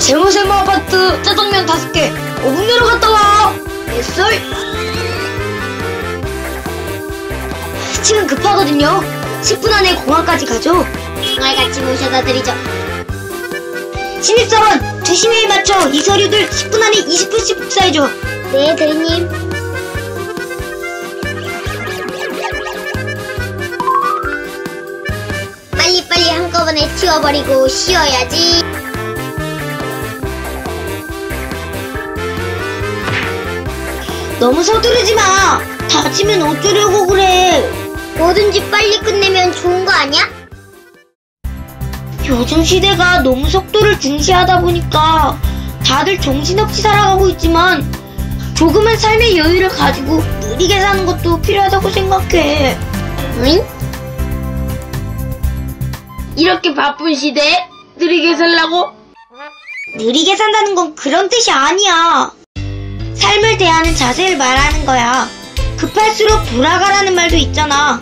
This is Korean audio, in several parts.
세모세모 아파트 짜장면 다섯 개. 5분 내로 갔다 와. 예썰 지금 급하거든요. 10분 안에 공항까지 가죠. 말같이 모셔다 드리죠. 신입사원 2시에 맞춰. 이 서류들 10분 안에 20분씩 복사해줘. 네, 대리님. 빨리빨리 한꺼번에 치워버리고 쉬어야지. 너무 서두르지 마 다치면 어쩌려고 그래 뭐든지 빨리 끝내면 좋은 거 아니야? 요즘 시대가 너무 속도를 중시하다 보니까 다들 정신없이 살아가고 있지만 조금은 삶의 여유를 가지고 느리게 사는 것도 필요하다고 생각해. 응? 이렇게 바쁜 시대에 느리게 살라고? 느리게 산다는 건 그런 뜻이 아니야. 삶을 대하는 자세를 말하는 거야. 급할수록 돌아가라는 말도 있잖아.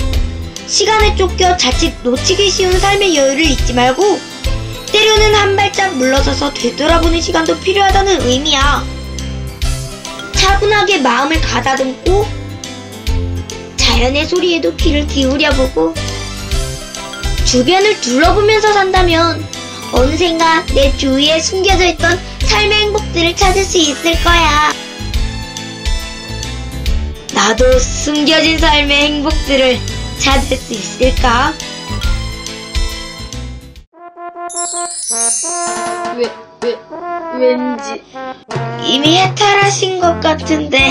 시간에 쫓겨 자칫 놓치기 쉬운 삶의 여유를 잊지 말고 때로는 한 발짝 물러서서 되돌아보는 시간도 필요하다는 의미야. 차분하게 마음을 가다듬고 자연의 소리에도 귀를 기울여보고 주변을 둘러보면서 산다면 어느샌가 내 주위에 숨겨져 있던 삶의 행복들을 찾을 수 있을 거야. 나도 숨겨진 삶의 행복들을 찾을 수 있을까? 왜, 왜, 왠지 이미 해탈하신 것 같은데.